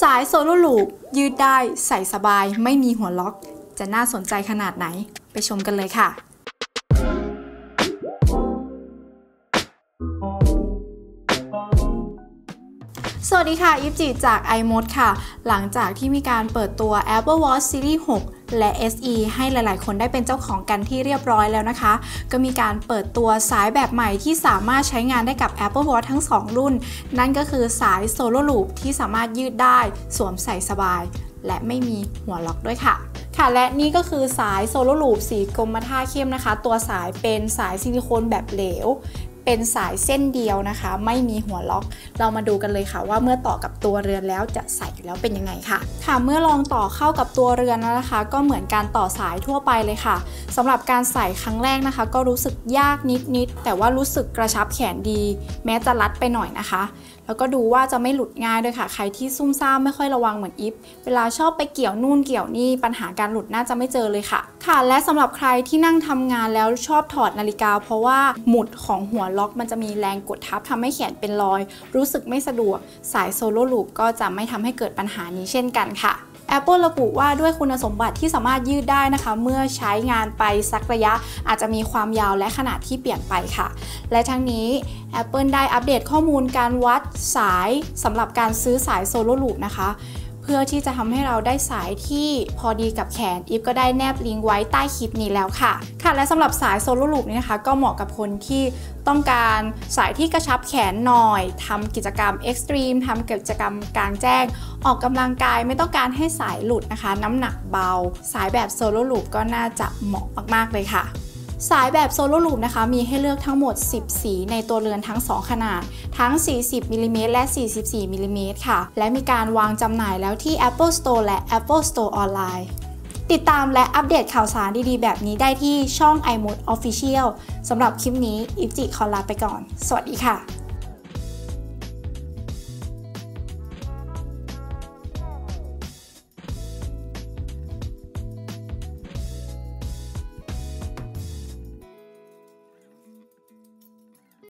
สายโซโลลูปยืดได้ใส่สบายไม่มีหัวล็อก จะน่าสนใจขนาดไหน ไปชมกันเลยค่ะ สวัสดีค่ะอิฟจิจาก iMod ค่ะ หลังจากที่มีการเปิดตัว Apple Watch Series 6และ SE ให้หลาย ๆ คนได้เป็นเจ้าของกันที่เรียบร้อยแล้วนะคะ ก็มีการเปิดตัวสายแบบใหม่ที่สามารถใช้งานได้กับ Apple Watch ทั้ง 2 รุ่น นั่นก็คือสาย Solo Loop ที่สามารถยืดได้สวมใส่สบาย และไม่มีหัวล็อกด้วยค่ะค่ะและนี่ก็คือสายโซโลลูปสีกรมท่าเข้มนะคะ ตัวสายเป็นสายซิลิโคนแบบเหลว เป็นสายเส้นเดียวนะคะ ไม่มีหัวล็อก เรามาดูกันเลยค่ะว่าเมื่อต่อกับตัวเรือนแล้วจะใส่แล้วเป็นยังไงค่ะ ค่ะเมื่อลองต่อเข้ากับตัวเรือนแล้วนะคะ ก็เหมือนการต่อสายทั่วไปเลยค่ะสำหรับการใส่ครั้งแรกนะคะ ก็รู้สึกยากนิดๆแต่ว่ารู้สึกกระชับแขนดี แม้จะรัดไปหน่อยนะคะแล้วก็ดูว่าจะไม่หลุดง่ายด้วยค่ะ ใครที่ซุ่มซ่ามไม่ค่อยระวังเหมือนอิฟ เวลาชอบไปเกี่ยวนู่นเกี่ยวนี่ปัญหาการหลุดน่าจะไม่เจอเลยค่ะ ค่ะ และสำหรับใครที่นั่งทำงานแล้วชอบถอดนาฬิกา เพราะว่าหมุดของหัวล็อกมันจะมีแรงกดทับทำให้แขนเป็นรอย รู้สึกไม่สะดวก สายโซโลลูปก็จะไม่ทำให้เกิดปัญหานี้เช่นกันค่ะ Apple ระบุว่าด้วยคุณสมบัติที่สามารถยืดได้นะคะ เมื่อใช้งานไปสักระยะ อาจจะมีความยาวและขนาดที่เปลี่ยนไปค่ะ และทั้งนี้ Apple ได้อัปเดตข้อมูลการวัดสายสำหรับการซื้อสาย Solo Loop นะคะ เพื่อที่จะทำให้เราได้สายที่พอดีกับแขนอีฟก็ได้แนบลิงก์ไว้ใต้คลิปนี้แล้วค่ะ ค่ะและสำหรับสาย Solo Loop นี่นะคะก็เหมาะกับคนที่ต้องการสายที่กระชับแขนหน่อยทำกิจกรรม extreme ทำกิจกรรมกลางแจ้ง ออกกำลังกายไม่ต้องการให้สายหลุดนะคะ น้ำหนักเบา สายแบบ Solo Loop ก็น่าจะเหมาะมากๆเลยค่ะ สายแบบ Solo Loop นะคะ มีให้เลือกทั้งหมด 10 สีในตัวเรือนทั้ง 2 ขนาด ทั้ง 40มิลิเมตรและ 44มิลิเมตรค่ะ และมีการวางจำหน่ายแล้วที่ Apple Store และ Apple Store ออนไลน์ ติดตามและอัปเดตข่าวสารดีๆ แบบนี้ได้ที่ช่อง iMoD Official สำหรับคลิปนี้อีฟก็ขอลาไปก่อน สวัสดีค่ะ